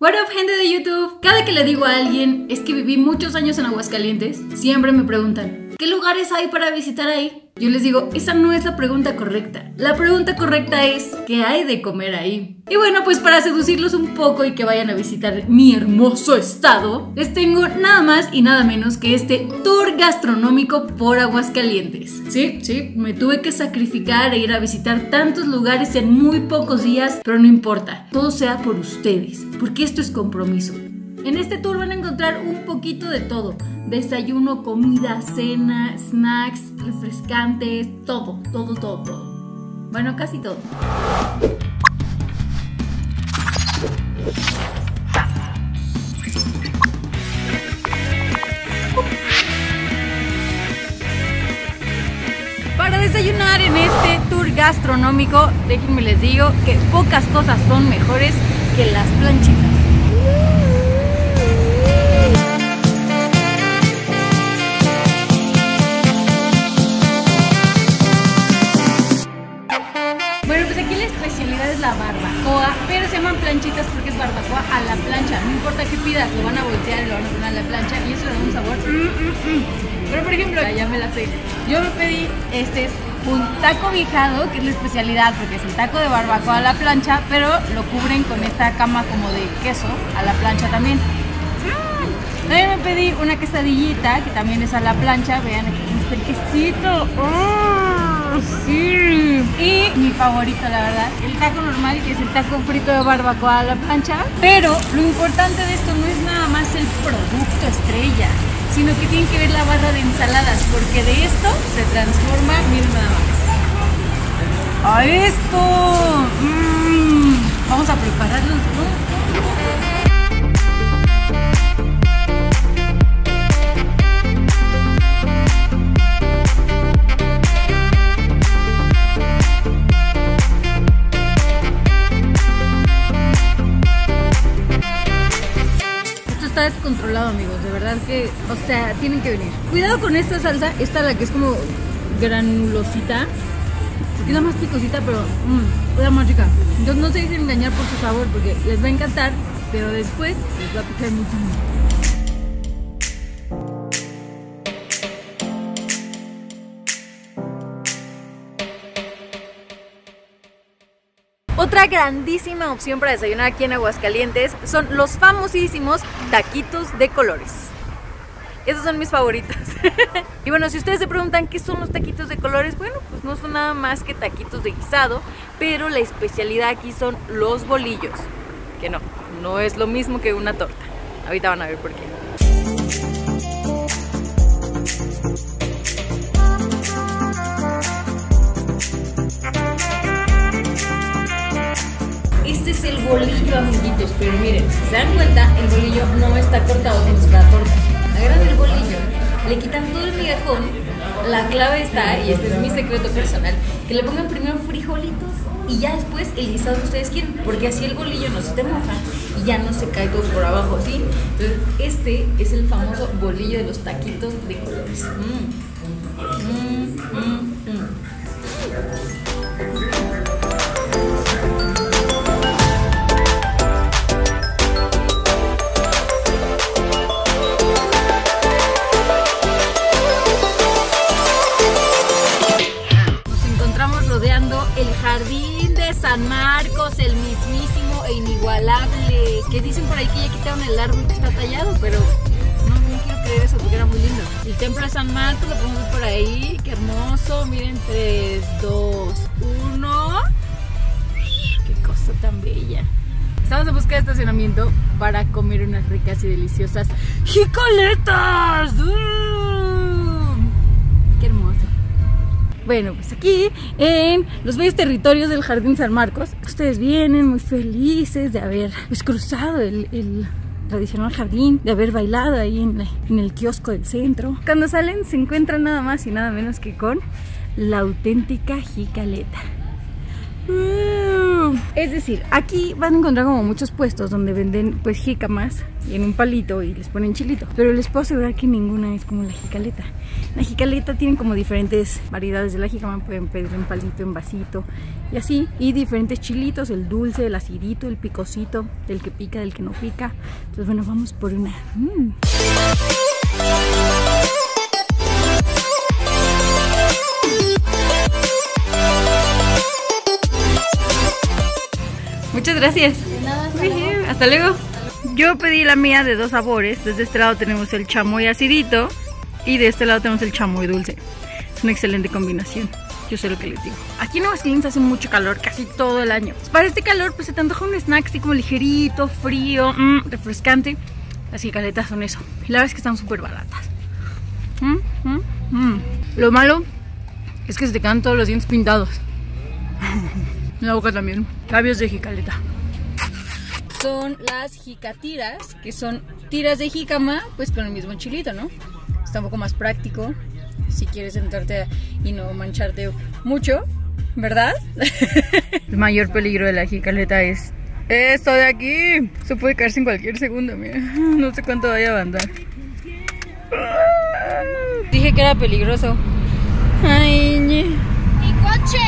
What up gente de YouTube? Cada que le digo a alguien es que viví muchos años en Aguascalientes, siempre me preguntan, ¿qué lugares hay para visitar ahí? Yo les digo, esa no es la pregunta correcta. La pregunta correcta es, ¿qué hay de comer ahí? Y bueno, pues para seducirlos un poco y que vayan a visitar mi hermoso estado, les tengo nada más y nada menos que este tour gastronómico por Aguascalientes. Sí, sí, me tuve que sacrificar e ir a visitar tantos lugares en muy pocos días, pero no importa, todo sea por ustedes, porque esto es compromiso. En este tour van a encontrar un poquito de todo. Desayuno, comida, cena, snacks, refrescantes, todo, todo, todo, todo. Bueno, casi todo. Para desayunar en este tour gastronómico, déjenme les digo que pocas cosas son mejores que las planchitas. Es la barbacoa, pero se llaman planchitas porque es barbacoa a la plancha. No importa qué pidas, lo van a voltear y lo van a poner a la plancha y eso le da un sabor. mm, mm, mm. Pero por ejemplo, ya me la sé. Yo me pedí este es un taco viejado, que es la especialidad porque es el taco de barbacoa a la plancha, pero lo cubren con esta cama como de queso a la plancha también. También me pedí una quesadillita que también es a la plancha. Vean aquí está el quesito. ¡Oh, Y mi favorito, la verdad, el taco normal, que es el taco frito de barbacoa a la plancha. Pero lo importante de esto no es nada más el producto estrella, sino que tienen que ver la barra de ensaladas, porque de esto se transforma, miren nada más. ¡A esto! O sea, tienen que venir. Cuidado con esta salsa, esta la que es como granulosita. Es la más picosita, pero mmm, más rica. Entonces no se dejen engañar por su sabor, porque les va a encantar, pero después les va a picar mucho. Otra grandísima opción para desayunar aquí en Aguascalientes son los famosísimos taquitos de colores. Esos son mis favoritos. y bueno, si ustedes se preguntan qué son los taquitos de colores, bueno, pues no son nada más que taquitos de guisado, pero la especialidad aquí son los bolillos. Que no, no es lo mismo que una torta. Ahorita van a ver por qué. Este es el bolillo, amiguitos, pero miren, si se dan cuenta, el bolillo no está cortado como fuera torta. Agarran el bolillo, le quitan todo el migajón, la clave está, y este es mi secreto personal, que le pongan primero frijolitos y ya después el guisado que ustedes quieren, porque así el bolillo no se te moja y ya no se cae todo por abajo, ¿sí? Entonces, este es el famoso bolillo de los taquitos de colores. Mm. San Marcos, el mismísimo e inigualable. Que dicen por ahí que ya quitaron el árbol que está tallado, pero no, quiero creer eso porque era muy lindo. El templo de San Marcos lo podemos ver por ahí, qué hermoso. Miren, 3, 2, 1. Qué cosa tan bella. Estamos en busca de estacionamiento para comer unas ricas y deliciosas jicoletas. ¡Uh! Bueno, pues aquí en los bellos territorios del Jardín San Marcos, ustedes vienen muy felices de haber pues, cruzado el, el tradicional jardín, de haber bailado ahí en, la- en el kiosco del centro. Cuando salen se encuentran nada más y nada menos que con la auténtica jicaleta. ¡Uh! Es decir, aquí van a encontrar como muchos puestos donde venden pues jícamas en un palito y les ponen chilito. Pero les puedo asegurar que ninguna es como la jicaleta. La jicaleta tienen como diferentes variedades de la jícama. Pueden pedir en palito, en vasito y así. Y diferentes chilitos, el dulce, el acidito, el picosito, del que pica, del que no pica. Entonces bueno, vamos por una. Mm. Muchas gracias. hasta, luego. Yo pedí la mía de dos sabores. Desde este lado tenemos el chamoy acidito y de este lado tenemos el chamoy dulce. Es una excelente combinación. Yo sé lo que les digo. Aquí en Aguascalientes hace mucho calor, casi todo el año. Para este calor, pues se te antoja un snack así como ligerito, frío, mm, refrescante. Las caletas son eso. Y la verdad es que están súper baratas. Mm, mm, lo malo es que se te quedan todos los dientes pintados. la boca también. Labios de jicaleta. Son las jicatiras, que son tiras de jícama, pues con el mismo chilito, ¿no? Está un poco más práctico si quieres sentarte y no mancharte mucho, ¿verdad? el mayor peligro de la jicaleta es esto de aquí. Se puede caerse en cualquier segundo, mira. No sé cuánto vaya a andar. Dije que era peligroso. Ay, ñe. ¡Mi coche!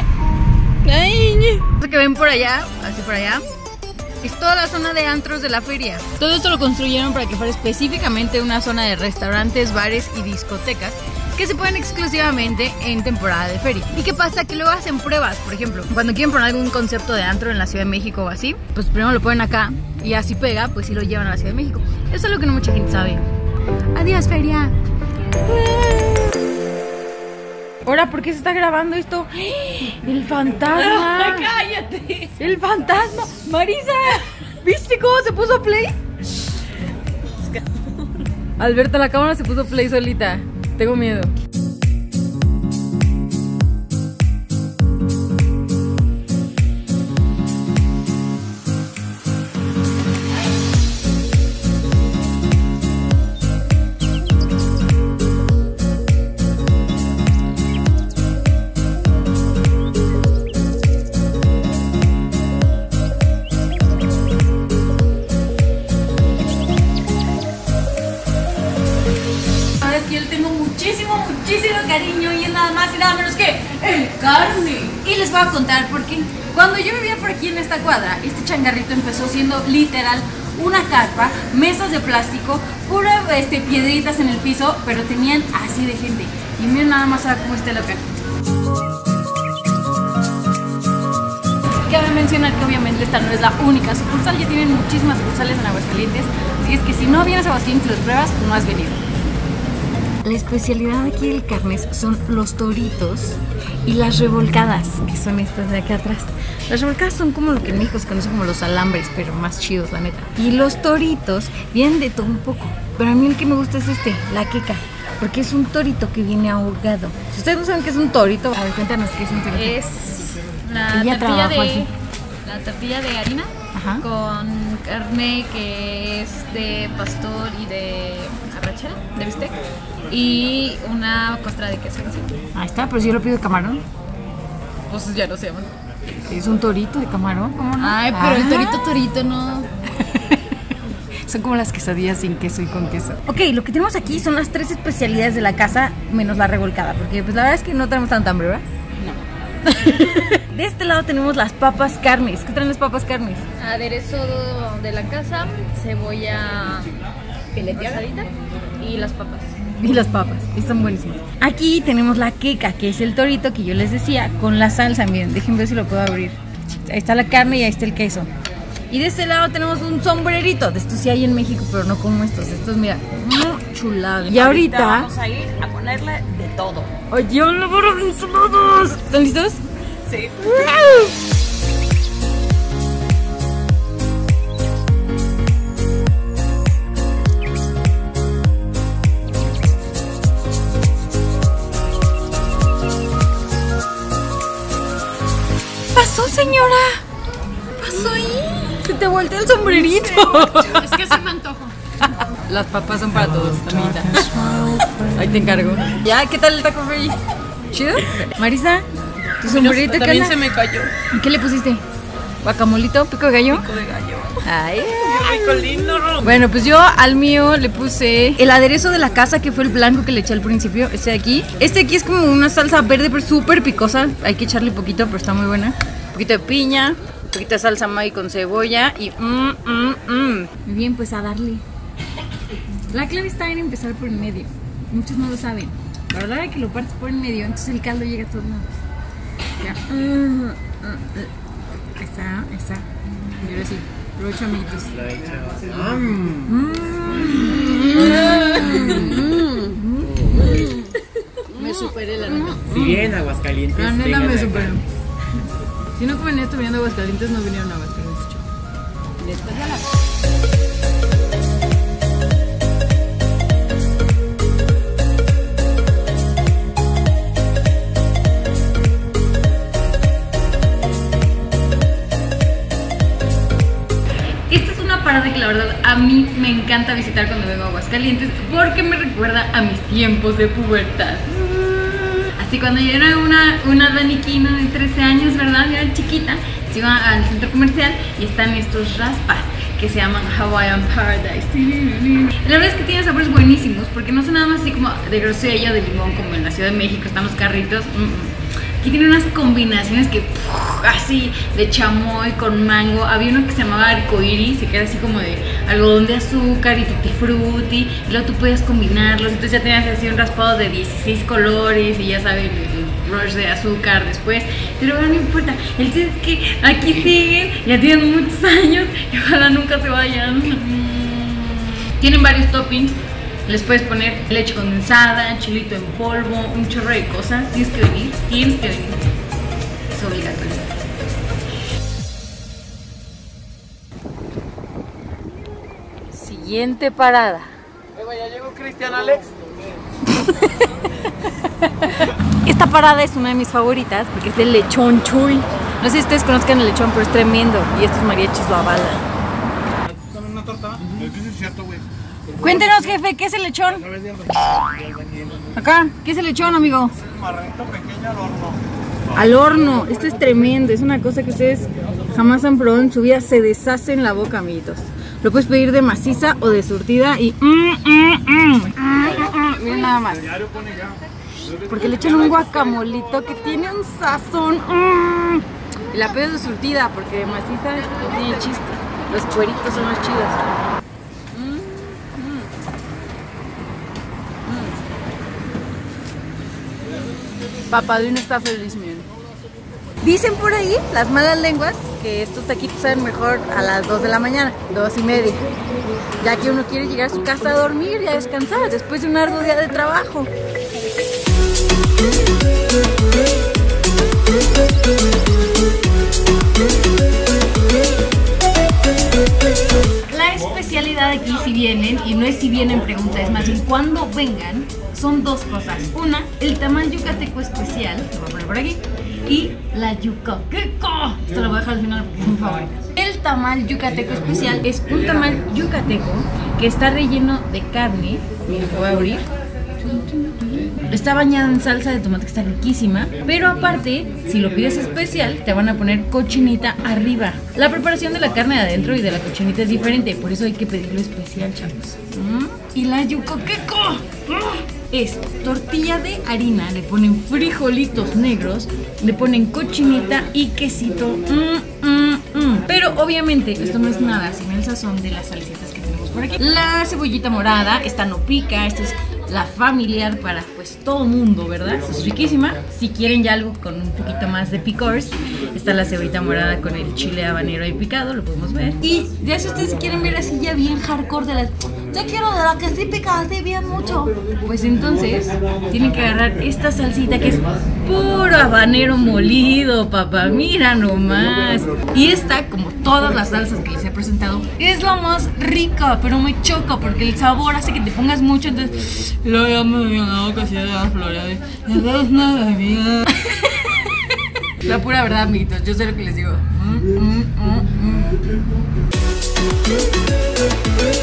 Ay, ñe. que ven por allá, así por allá, es toda la zona de antros de la feria. Todo esto lo construyeron para que fuera específicamente una zona de restaurantes, bares y discotecas que se ponen exclusivamente en temporada de feria. ¿Y qué pasa? Que luego hacen pruebas, por ejemplo, cuando quieren poner algún concepto de antro en la Ciudad de México o así, pues primero lo ponen acá y así pega, pues sí lo llevan a la Ciudad de México. Eso es lo que no mucha gente sabe. Adiós, feria. Ahora, ¿por qué se está grabando esto? ¡El fantasma! ¡Cállate! ¡El fantasma! ¡Marisa! ¿Viste cómo se puso play? Alberta, la cámara se puso play solita. Tengo miedo. A contar porque cuando yo vivía por aquí en esta cuadra, este changarrito empezó siendo literal una carpa, mesas de plástico, puras este, piedritas en el piso, pero tenían así de gente. Y miren nada más a cómo está local. Cabe mencionar que obviamente esta no es la única sucursal, ya tienen muchísimas sucursales en Aguascalientes, así es que si no vienes a Aguascalientes y los pruebas, no has venido. La especialidad aquí del Carnes son los toritos y las revolcadas, que son estas de acá atrás. Las revolcadas son como lo que en México se conoce como los alambres, pero más chidos, la neta. Y los toritos vienen de todo un poco. Pero a mí el que me gusta es este, la queca. Porque es un torito que viene ahogado. Si ustedes no saben qué es un torito, a ver, cuéntanos qué es un torito. Es la tortilla de, la tortilla de harina con carne que es de pastor y de arrachera, de bistec y una costra de queso. Ahí está, pero si yo lo pido de camarón. Pues ya no se llaman. Es un torito de camarón, ¿cómo no? Ay, pero el torito torito no. son como las quesadillas sin queso y con queso. Ok, lo que tenemos aquí son las tres especialidades de la casa menos la revolcada, porque pues la verdad es que no tenemos tanta hambre, ¿verdad? No. de este lado tenemos las papas carnes. ¿Qué traen las papas carnes? Aderezo de la casa, cebolla fileteada y las papas. y las papas. Están buenísimas. Aquí tenemos la queca, que es el torito que yo les decía, con la salsa. Miren, déjenme ver si lo puedo abrir. Ahí está la carne y ahí está el queso. Y de este lado tenemos un sombrerito. De estos sí hay en México, pero no como estos. Estos, mira, muy chulados. Y ahorita, vamos a ir a ponerle de todo. ¡Ay, yo lo voy a ¿Están listos? Sí. pasó, señora? ¿Qué pasó ahí? Se te volteó el sombrerito. Es que se me antojo. Las papas son para todos, amiguita. Ahí te encargo. ¿Ya? ¿Qué tal el taco free? ¿Chido? Marisa, tu sombrerito también se me cayó. ¿Y qué le pusiste? Guacamolito, pico de gallo. Pico de gallo. Ay. Bueno, pues yo al mío le puse el aderezo de la casa, que fue el blanco que le eché al principio, este de aquí. Este aquí es como una salsa verde, pero súper picosa. Hay que echarle poquito, pero está muy buena. Un poquito de piña, un poquito de salsa Maggi con cebolla y mmm, mmm, mmm. Muy bien, pues a darle. La clave está en empezar por el medio. Muchos no lo saben. La verdad es que lo partes por el medio, entonces el caldo llega a todos lados. Ya. Mm, mm, mm. Ahí está, ahí está. Y ahora sí, aprovecho amiguitos. Me superé la neta. Si bien Aguascalientes. La neta me superó. Si no comen esto viniendo a Aguascalientes, no vinieron a Aguascalientes. chao. Después ya la... Que la verdad a mí me encanta visitar cuando vengo a Aguascalientes porque me recuerda a mis tiempos de pubertad. Así cuando yo era una, una de 13 años, ¿verdad? Yo era chiquita, se iba al centro comercial y están estos raspas que se llaman Hawaiian Paradise. La verdad es que tienen sabores buenísimos porque no son nada más así como de grosella, de limón como en la Ciudad de México están los carritos. Mm, mm. Aquí tiene unas combinaciones que así de chamoy con mango. Había uno que se llamaba arcoiris, y que era así como de algodón de azúcar y tutti frutti. Y luego tú podías combinarlos. Entonces ya tenías así un raspado de 16 colores y ya sabes, el, rush de azúcar después. Pero bueno, no importa. El chiste es que aquí siguen, ya tienen muchos años y ojalá nunca se vayan. Tienen varios toppings. Les puedes poner leche condensada, chilito en polvo, un chorro de cosas. Tienes que venir, tienes que venir. Es obligatorio. Siguiente parada. ya llegó Cristian Alex. Esta parada es una de mis favoritas porque es del lechón chuy. No sé si ustedes conozcan el lechón, pero es tremendo. Y estos mariachis lo avalan. Con una torta. Es cierto, güey. Cuéntenos, jefe, ¿qué es el lechón? Acá, ¿qué es el lechón, amigo? Marranito pequeño al horno. Al horno. Esto es tremendo. Es una cosa que ustedes jamás han probado en su vida. Se deshace en la boca, amiguitos. Lo puedes pedir de maciza o de surtida y... mm, mm, mm. Miren nada más. Porque le echan un guacamolito que tiene un sazón. Y la pides de surtida porque de maciza no tiene chiste. Los cueritos son más chidos. Mm, mm. Papadino está feliz, miren. Dicen por ahí las malas lenguas que estos taquitos saben mejor a las 2 de la mañana, 2 y media. Ya que uno quiere llegar a su casa a dormir y a descansar después de un arduo día de trabajo. La especialidad aquí si vienen, y no es si vienen pregunta, es más bien cuando vengan, son dos cosas. Una, el tamal yucateco especial, lo voy a poner por aquí, y la yucateco. Esto lo voy a dejar al final porque es mi favorita. El tamal yucateco especial es un tamal yucateco que está relleno de carne. Voy a abrir. Está bañada en salsa de tomate que está riquísima, pero aparte, si lo pides especial, te van a poner cochinita arriba. La preparación de la carne de adentro y de la cochinita es diferente, por eso hay que pedirlo especial, chavos. ¿Mm? Y la yucateco ¿Mm? es tortilla de harina, le ponen frijolitos negros, le ponen cochinita y quesito. Mm, mm, mm. Pero obviamente esto no es nada sin el sazón de las salsitas que tenemos por aquí. La cebollita morada, esta no pica, esta es la familiar para pues todo mundo, ¿verdad? Es riquísima. Si quieren ya algo con un poquito más de picores, está la cebollita morada con el chile habanero ahí picado, lo podemos ver. Y ya si ustedes quieren ver así ya bien hardcore de las... Yo quiero de la que sí pica así bien mucho. Pues entonces tienen que agarrar esta salsita que es puro habanero molido, papá. Mira nomás. Y esta, como todas las salsas que les he presentado, es la más rica, pero me choca porque el sabor hace que te pongas mucho, entonces lo la boca de una bebida. La pura verdad, amiguitos, yo sé lo que les digo. Mm, mm, mm,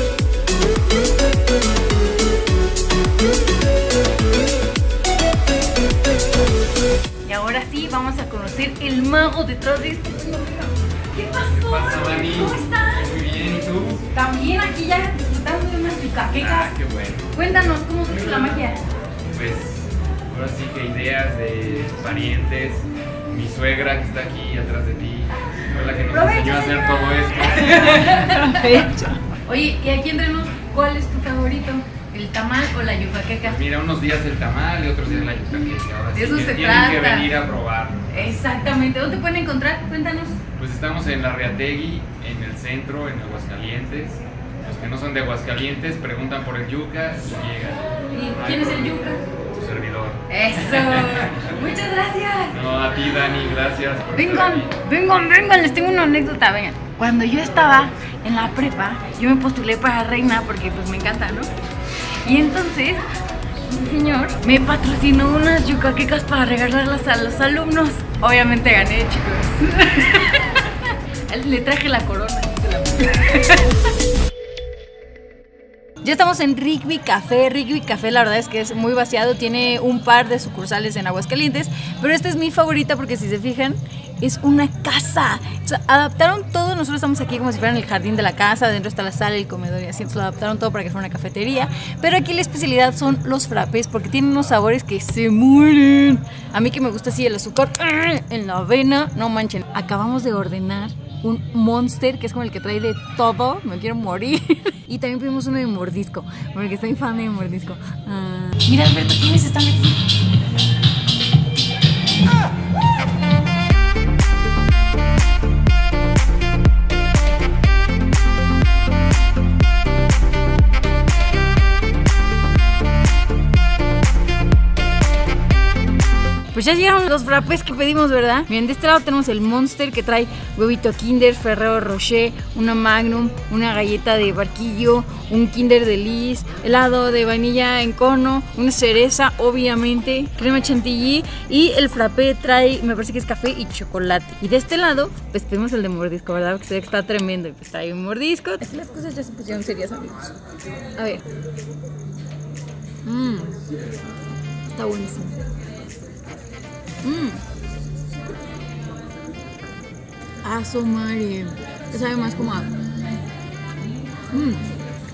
vamos a conocer el mago detrás de esto. ¿Qué ¿cómo estás? Muy bien, ¿y tú? También aquí ya disfrutando de unas yucaquecas. Ah, qué bueno. Cuéntanos, ¿cómo es la magia? Pues ahora sí que ideas de parientes, mi suegra que está aquí atrás de ti, fue la que nos Provecho, enseñó a hacer todo esto. Oye, y aquí entre nos, ¿cuál es tu favorito? ¿El tamal o la yucaqueca? Pues mira, unos días el tamal y otros días la yucaqueca. Ahora De sí eso que se tienen que venir a probarlo. Exactamente. ¿Dónde te pueden encontrar? Cuéntanos. Pues estamos en la Reategui, en el centro, en Aguascalientes. Los que no son de Aguascalientes preguntan por el yuca y llegan. ¿Y quién es el yuca? Tu servidor. Eso. Muchas gracias. No, a ti Dani, gracias por Vengan, vengan, vengan, les tengo una anécdota, vengan. Cuando yo estaba en la prepa, yo me postulé para reina porque pues me encanta, ¿no? Y entonces, un señor me patrocinó unas yucaquecas para regalarlas a los alumnos. Obviamente gané, chicos. Le traje la corona. Ya estamos en Rigby Café. Rigby Café, la verdad es que es muy vaciado. Tiene un par de sucursales en Aguascalientes. Pero esta es mi favorita porque, si se fijan, es una casa. O sea, adaptaron todo. Nosotros estamos aquí como si fuera en el jardín de la casa. Dentro está la sala, el comedor y así. Entonces lo adaptaron todo para que fuera una cafetería. Pero aquí la especialidad son los frappes porque tienen unos sabores que se mueren. A mí que me gusta así el azúcar ¡ah! en la avena. No manchen. Acabamos de ordenar un monster que es como el que trae de todo. Me quiero morir. Y también pedimos uno de mordisco, porque estoy fan de mordisco. Ah. Mira, Alberto, ¿quiénes están aquí? Pues ya llegaron los frappés que pedimos, ¿verdad? Miren, de este lado tenemos el Monster que trae huevito Kinder, Ferrero Rocher, una Magnum, una galleta de barquillo, un Kinder de Lis, helado de vainilla en cono, una cereza, obviamente, crema chantilly y el frappé trae, me parece que es café y chocolate. Y de este lado, pues pedimos el de mordisco, ¿verdad? Porque se ve que está tremendo y pues trae un mordisco. Aquí las cosas ya se pusieron serias, amigos. A ver. Mmm. Está buenísimo. Mmm. Aso madre. Ya sabe más como a. Mmm.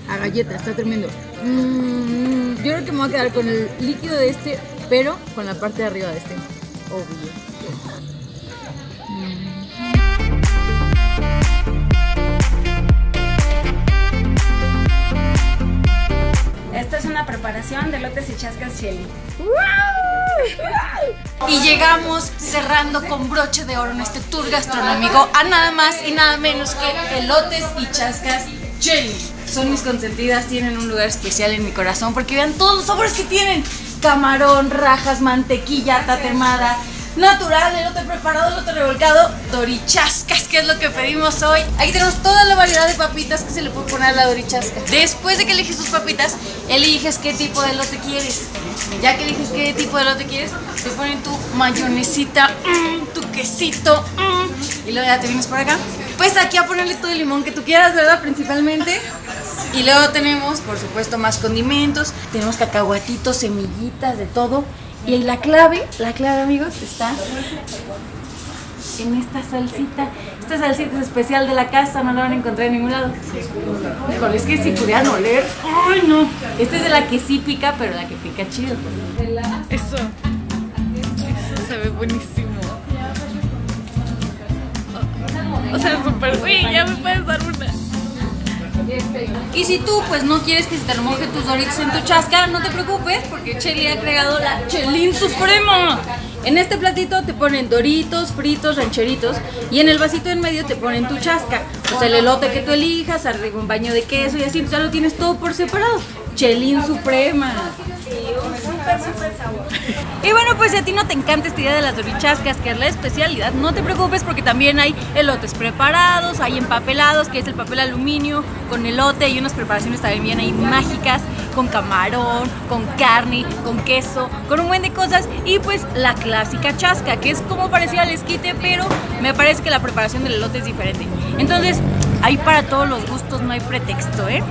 A galleta, está tremendo. Mm, yo creo que me voy a quedar con el líquido de este, pero con la parte de arriba de este. Obvio. Esta es una preparación de lotes y chascas chili. Y llegamos cerrando con broche de oro en este tour gastronómico a nada más y nada menos que elotes y chascas jelly. Son mis consentidas, tienen un lugar especial en mi corazón porque vean todos los sabores que tienen. Camarón, rajas, mantequilla, tatemada, natural, elote preparado, elote revolcado, dorichascas, que es lo que pedimos hoy. Aquí tenemos toda la variedad de papitas que se le puede poner a la dorichasca. Después de que eliges tus papitas, eliges qué tipo de elote quieres. Ya que eliges qué tipo de elote quieres, te ponen tu mayonesita, mm, tu quesito, mm, y luego ya te vienes por acá. Pues aquí a ponerle todo el limón que tú quieras, ¿verdad? Principalmente. Y luego tenemos, por supuesto, más condimentos. Tenemos cacahuatitos, semillitas, de todo. Y la clave, la clave, amigos, está en esta salsita. Esta salsita es especial de la casa, no la van a encontrar en ningún lado. Es que si pudieran oler. ¡Ay, no! Esta es de la que sí pica, pero la que pica chido. Eso. Eso se ve buenísimo. O sea, súper sí, ya me puedes dar una. Y si tú pues no quieres que se te remoje tus doritos en tu chasca, no te preocupes porque Cheli ha creado la Chelín Suprema. En este platito te ponen doritos, fritos, rancheritos y en el vasito en medio te ponen tu chasca. O sea, el elote que tú elijas, arriba un baño de queso y así, ya lo tienes todo por separado. Chelín Suprema. Y bueno, pues si a ti no te encanta esta idea de las dorichascas, que es la especialidad, no te preocupes porque también hay elotes preparados, hay empapelados, que es el papel aluminio con elote y unas preparaciones también bien ahí mágicas, con camarón, con carne, con queso, con un buen de cosas y pues la clásica chasca, que es como parecida al esquite, pero me parece que la preparación del elote es diferente. Entonces, ahí para todos los gustos no hay pretexto, ¿eh?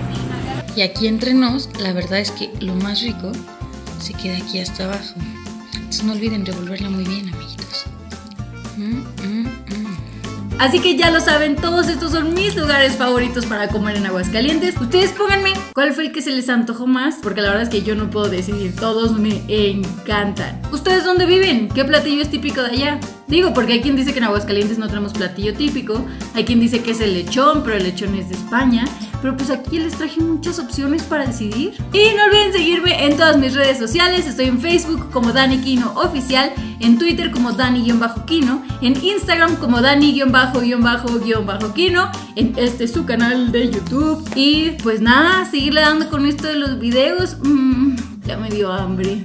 Y aquí entre nos, la verdad es que lo más rico se queda aquí hasta abajo. Entonces no olviden revolverla muy bien, amiguitos. Mm, mm, mm. Así que ya lo saben, todos estos son mis lugares favoritos para comer en Aguascalientes. Ustedes pónganme cuál fue el que se les antojó más, porque la verdad es que yo no puedo decidir, todos me encantan. ¿Ustedes dónde viven? ¿Qué platillo es típico de allá? Digo, porque hay quien dice que en Aguascalientes no tenemos platillo típico, hay quien dice que es el lechón, pero el lechón es de España. Pero pues aquí les traje muchas opciones para decidir. Y no olviden seguirme en todas mis redes sociales. Estoy en Facebook como Dani Kino Oficial, en Twitter como Dani-Kino, en Instagram como Dani-Kino, en este su canal de YouTube. Y pues nada, seguirle dando con esto de los videos. Mm, ya me dio hambre.